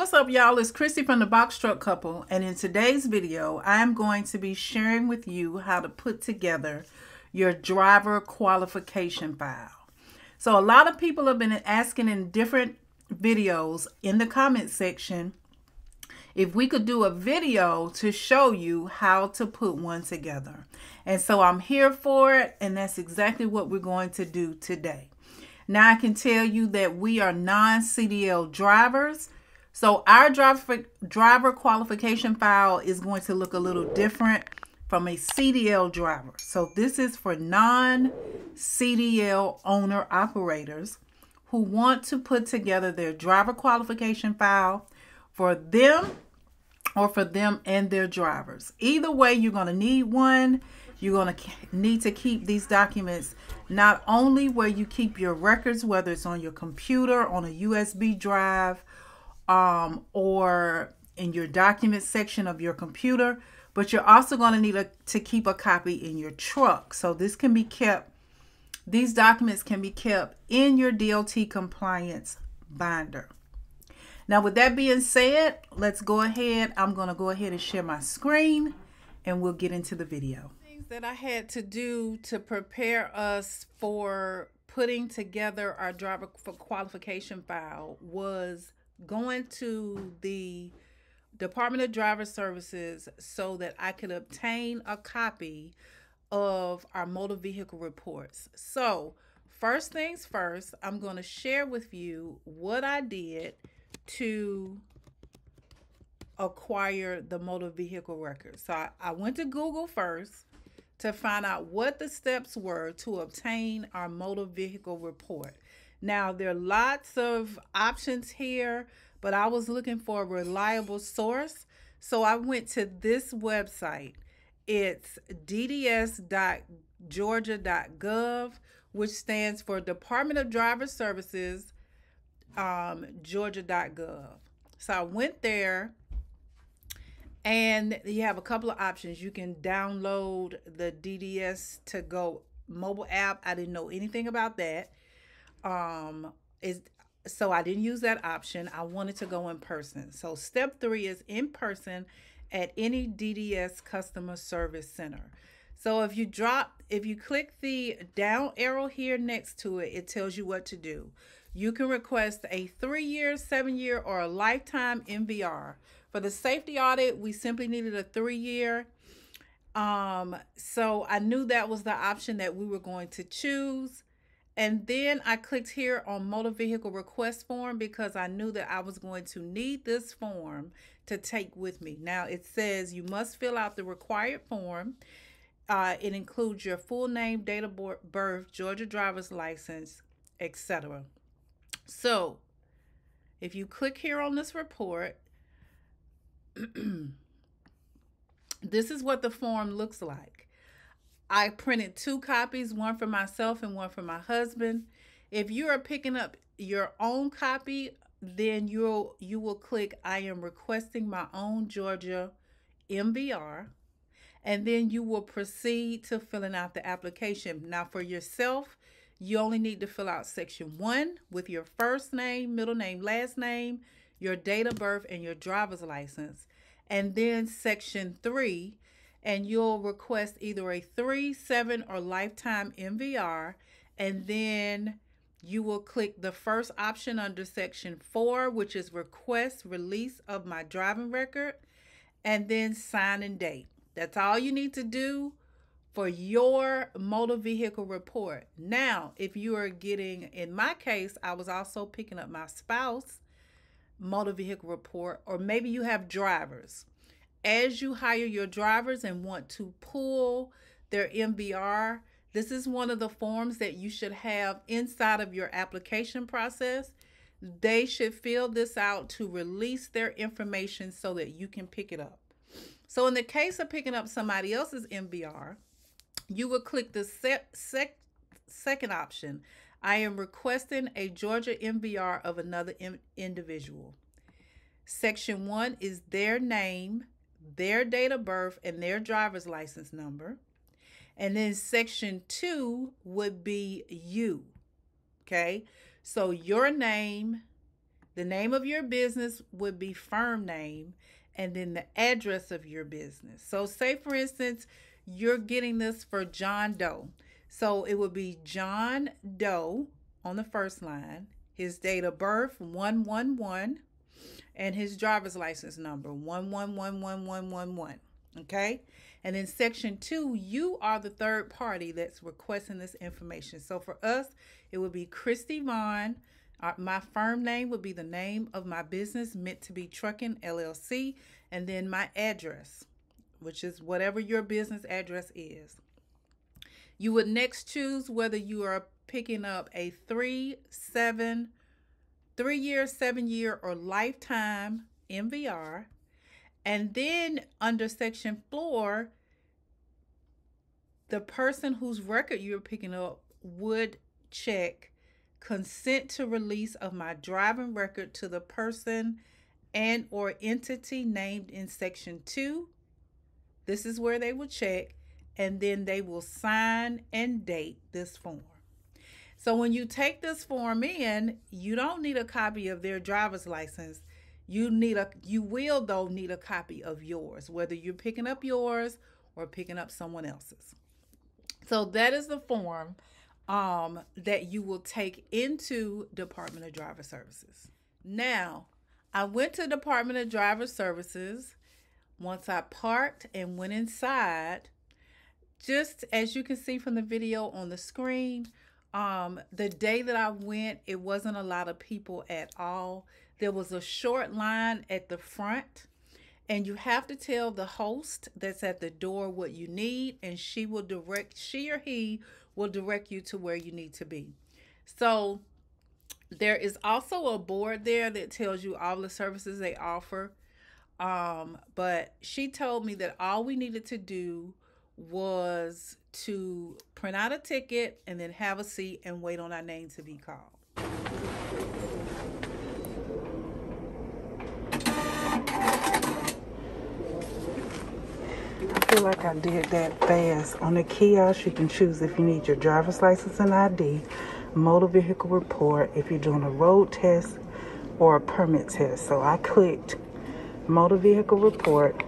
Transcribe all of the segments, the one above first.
What's up, y'all? It's Chrissy from the Box Truck Couple, and in today's video, I'm going to be sharing with you how to put together your driver qualification file. So, a lot of people have been asking in different videos in the comment section if we could do a video to show you how to put one together. And so, I'm here for it, and that's exactly what we're going to do today. Now, I can tell you that we are non CDL drivers. So our driver, driver qualification file is going to look a little different from a CDL driver. So this is for non-CDL owner operators who want to put together their driver qualification file for them or for them and their drivers. Either way, you're going to need one. You're going to need to keep these documents not only where you keep your records, whether it's on your computer, on a USB drive, um, or in your document section of your computer, but you're also going to need a, to keep a copy in your truck. So this can be kept, these documents can be kept in your DOT compliance binder. Now, with that being said, let's go ahead. I'm going to go ahead and share my screen and we'll get into the video. Things that I had to do to prepare us for putting together our driver for qualification file was going to the Department of Driver Services so that I could obtain a copy of our motor vehicle reports. So, first things first, I'm going to share with you what I did to acquire the motor vehicle record. So, I, I went to Google first to find out what the steps were to obtain our motor vehicle report. Now, there are lots of options here, but I was looking for a reliable source. So I went to this website. It's dds.georgia.gov, which stands for Department of Driver Services, um, georgia.gov. So I went there and you have a couple of options. You can download the DDS to go mobile app. I didn't know anything about that um is so I didn't use that option. I wanted to go in person. So step three is in person at any DDS customer service center. So if you drop, if you click the down arrow here next to it, it tells you what to do. You can request a three year, seven year, or a lifetime MVR. For the safety audit, we simply needed a three year. Um, so I knew that was the option that we were going to choose. And then I clicked here on motor vehicle request form because I knew that I was going to need this form to take with me. Now it says you must fill out the required form. Uh, it includes your full name, date of birth, Georgia driver's license, etc. So if you click here on this report, this is what the form looks like. I printed two copies, one for myself and one for my husband. If you are picking up your own copy, then you'll you will click I am requesting my own Georgia MVR and then you will proceed to filling out the application. Now for yourself, you only need to fill out section 1 with your first name, middle name, last name, your date of birth and your driver's license. And then section 3 and you'll request either a three, seven, or lifetime MVR, and then you will click the first option under section four, which is request release of my driving record, and then sign and date. That's all you need to do for your motor vehicle report. Now, if you are getting, in my case, I was also picking up my spouse motor vehicle report, or maybe you have drivers as you hire your drivers and want to pull their MVR, this is one of the forms that you should have inside of your application process. They should fill this out to release their information so that you can pick it up. So in the case of picking up somebody else's MVR, you will click the sec second option. I am requesting a Georgia MVR of another individual. Section 1 is their name, their date of birth and their driver's license number. And then section two would be you. Okay. So your name, The name of your business would be firm name and then the address of your business. So, say for instance, you're getting this for John Doe. So, it would be John Doe on the first line, his date of birth 111 and his driver's license number 1111111. Okay? And in section 2, you are the third party that's requesting this information. So for us, it would be Christy Vaughn. Uh, my firm name would be the name of my business, meant to be Trucking LLC, and then my address, which is whatever your business address is. You would next choose whether you are picking up a three, seven, three year, seven year, or lifetime MVR. And then under section four, the person whose record you're picking up would check consent to release of my driving record to the person and or entity named in section 2 this is where they will check and then they will sign and date this form so when you take this form in you don't need a copy of their driver's license you need a you will though need a copy of yours whether you're picking up yours or picking up someone else's so that is the form um, that you will take into Department of Driver Services. Now, I went to Department of Driver Services once I parked and went inside. Just as you can see from the video on the screen, um, the day that I went, it wasn't a lot of people at all. There was a short line at the front, and you have to tell the host that's at the door what you need, and she will direct, she or he will direct you to where you need to be. So there is also a board there that tells you all the services they offer. Um, but she told me that all we needed to do was to print out a ticket and then have a seat and wait on our name to be called. I feel like I did that fast. On the kiosk, you can choose if you need your driver's license and ID, motor vehicle report, if you're doing a road test or a permit test. So I clicked motor vehicle report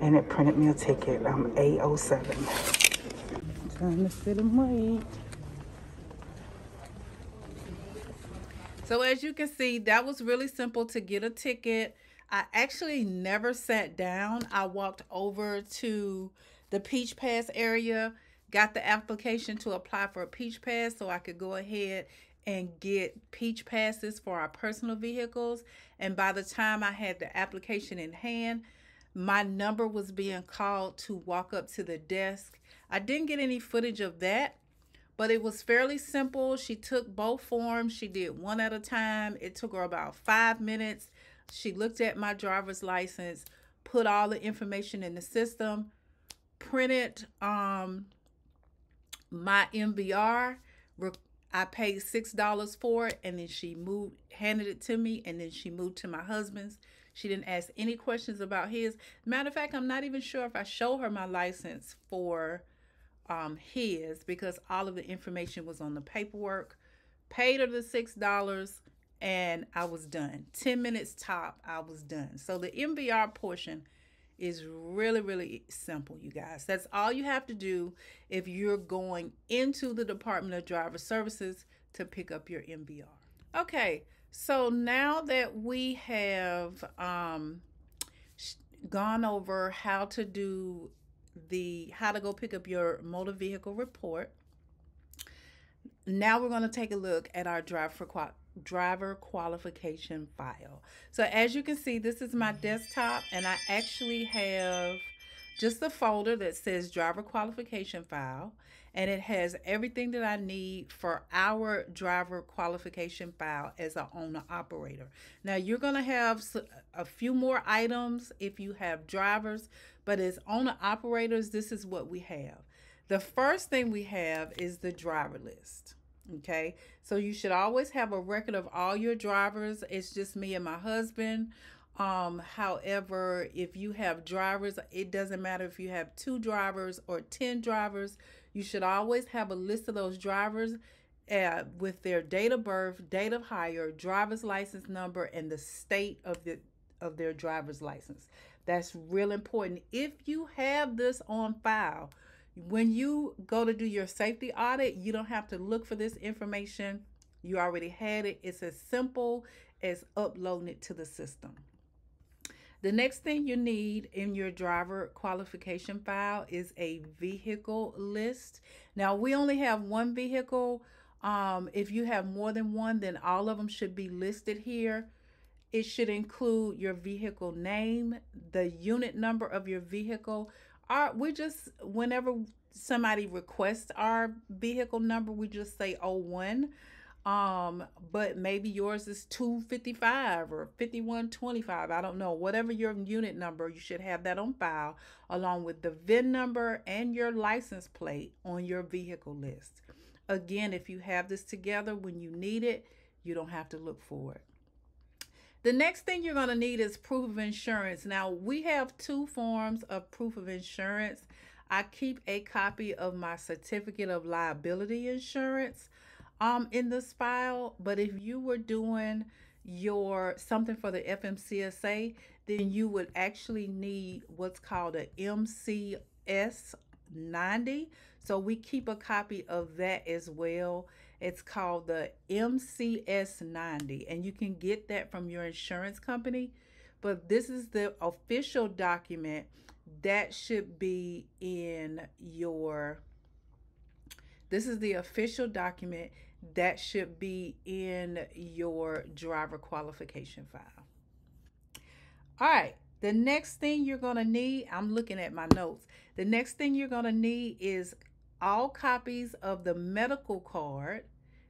and it printed me a ticket. I'm A07. Time to sit and wait. So as you can see, that was really simple to get a ticket I actually never sat down. I walked over to the Peach Pass area, got the application to apply for a Peach Pass so I could go ahead and get Peach Passes for our personal vehicles. And by the time I had the application in hand, my number was being called to walk up to the desk. I didn't get any footage of that, but it was fairly simple. She took both forms, she did one at a time. It took her about five minutes she looked at my driver's license, put all the information in the system, printed um, my MVR. I paid six dollars for it, and then she moved, handed it to me, and then she moved to my husband's. She didn't ask any questions about his. Matter of fact, I'm not even sure if I show her my license for um, his because all of the information was on the paperwork. Paid her the six dollars and I was done. 10 minutes top, I was done. So the MVR portion is really, really simple, you guys. That's all you have to do if you're going into the Department of Driver Services to pick up your MVR. Okay, so now that we have um, gone over how to do the how to go pick up your motor vehicle report, now we're going to take a look at our driver driver qualification file. So as you can see, this is my desktop and I actually have just a folder that says driver qualification file and it has everything that I need for our driver qualification file as an owner operator. Now you're going to have a few more items if you have drivers, but as owner operators, this is what we have. The first thing we have is the driver list. Okay, so you should always have a record of all your drivers. It's just me and my husband. Um, however, if you have drivers, it doesn't matter if you have two drivers or 10 drivers, you should always have a list of those drivers uh, with their date of birth, date of hire, driver's license number, and the state of the of their driver's license. That's real important. If you have this on file, when you go to do your safety audit, you don't have to look for this information. You already had it. It's as simple as uploading it to the system. The next thing you need in your driver qualification file is a vehicle list. Now, we only have one vehicle. Um, if you have more than one, then all of them should be listed here. It should include your vehicle name, the unit number of your vehicle. Our, we just, whenever somebody requests our vehicle number, we just say 01. Um, but maybe yours is 255 or 5125. I don't know. Whatever your unit number, you should have that on file along with the VIN number and your license plate on your vehicle list. Again, if you have this together when you need it, you don't have to look for it. The next thing you're going to need is proof of insurance. Now, we have two forms of proof of insurance. I keep a copy of my certificate of liability insurance um in this file, but if you were doing your something for the FMCSA, then you would actually need what's called a MCS 90. So we keep a copy of that as well. It's called the MCS 90, and you can get that from your insurance company. But this is the official document that should be in your. This is the official document that should be in your driver qualification file. All right, the next thing you're going to need, I'm looking at my notes. The next thing you're going to need is all copies of the medical card,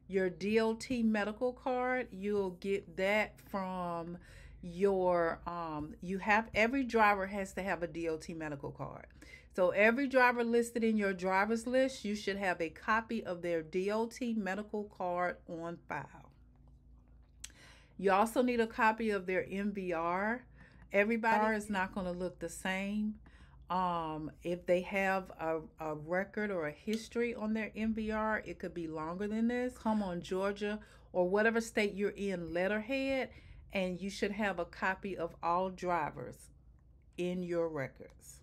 your DOT medical card. You'll get that from your um you have every driver has to have a DOT medical card. So every driver listed in your driver's list, you should have a copy of their DOT medical card on file. You also need a copy of their MVR. Everybody is not going to look the same. Um, if they have a, a record or a history on their MVR, it could be longer than this. Come on, Georgia or whatever state you're in letterhead, and you should have a copy of all drivers in your records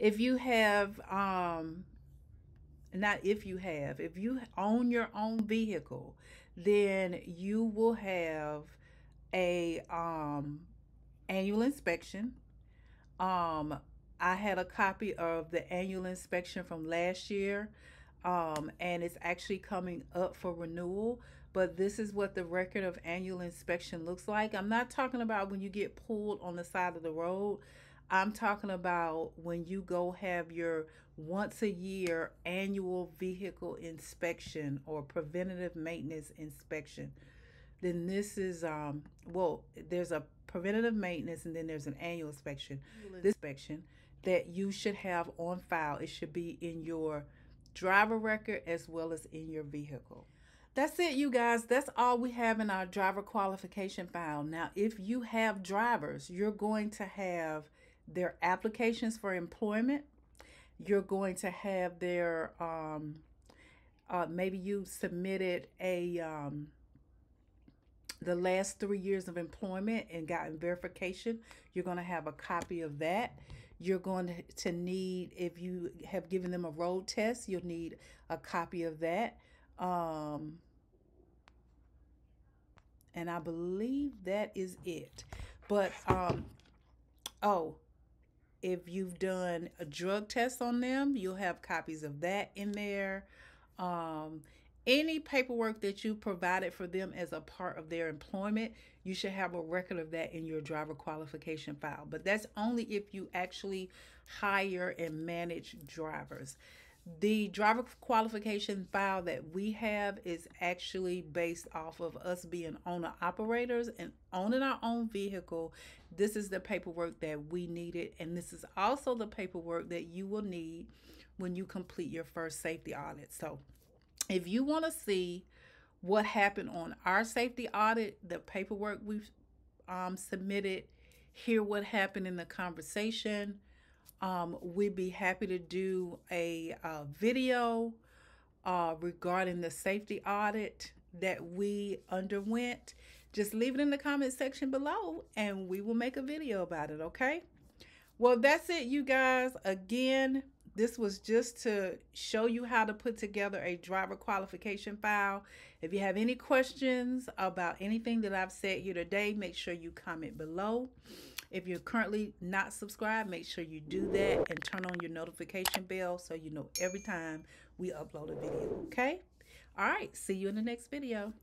if you have um not if you have if you own your own vehicle then you will have a um annual inspection um i had a copy of the annual inspection from last year. Um and it's actually coming up for renewal but this is what the record of annual inspection looks like. I'm not talking about when you get pulled on the side of the road. I'm talking about when you go have your once a year annual vehicle inspection or preventative maintenance inspection. Then this is um well, there's a preventative maintenance and then there's an annual inspection. This inspection that you should have on file. It should be in your driver record as well as in your vehicle. That's it, you guys. That's all we have in our driver qualification file. Now, if you have drivers, you're going to have their applications for employment. You're going to have their, um, uh, maybe you submitted a, um, the last three years of employment and gotten verification. You're going to have a copy of that. You're going to need, if you have given them a road test, you'll need a copy of that. Um, and I believe that is it. But, um, oh, if you've done a drug test on them, you'll have copies of that in there. Um, any paperwork that you provided for them as a part of their employment, you should have a record of that in your driver qualification file. But that's only if you actually hire and manage drivers. The driver qualification file that we have is actually based off of us being owner operators and owning our own vehicle. This is the paperwork that we needed, and this is also the paperwork that you will need when you complete your first safety audit. So, if you want to see what happened on our safety audit, the paperwork we've um, submitted, hear what happened in the conversation, um, we'd be happy to do a, video uh, regarding the safety audit that we underwent, just leave it in the comment section below and we will make a video about it, okay? Well, that's it, you guys. Again, this was just to show you how to put together a driver qualification file. If you have any questions about anything that I've said here today, make sure you comment below. If you're currently not subscribed, make sure you do that and turn on your notification bell so you know every time we upload a video, okay? All right, see you in the next video.